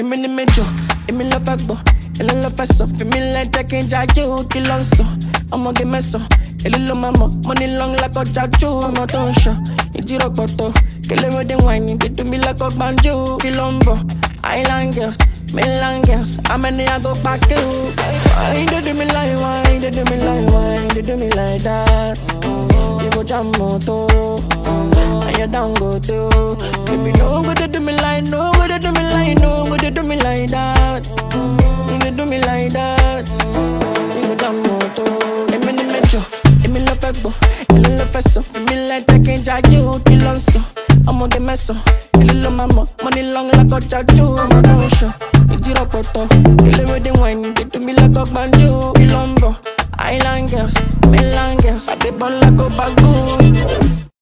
Èmi ni mẹ́jọ, èmi ló fẹ́ gbọ́, èló ló fẹ́ sọ, fèmí lẹ́ jẹ́ kí n jájú kí ló ń sọ, ọmọge mẹ́sàn-án, èló ló máa mọ̀, money long lákọjá jó, ọmọ tó ń ṣọ, ìjírọ̀ pọ̀tọ̀, kẹlẹ́rọ̀dẹ̀ wáyé, dídùnmí lákọ̀ gbàǹjọ́, kí ló ń bọ̀, island girls, mainland girls, how many I go pack you? Why you do me like, why you do? You do me like that. you go jam moto and you down go too. baby no go dey do me like no go dey do me like no go dey do me like that. you dey do me like that. you go jam moto. èmi ni mẹ́jọ èmi ló fẹ́ gbọ́ èlé ló fẹ́ sọ èmi lẹ́jẹ̀ kí n jájú kí ló ń sọ ọmọge mẹ́sàn èlé ló máa mọ̀ mo. Ní lọ́n lẹ́kọ̀ jájú ọmọ tó ń sọ ìjírọ̀ pọ̀tọ̀ kéléwédé wáìnì dídú mi lẹ́kọ̀ gbàǹjú kí ló ń bọ̀ island girls mainland girls àdébọ̀lá like a gùn.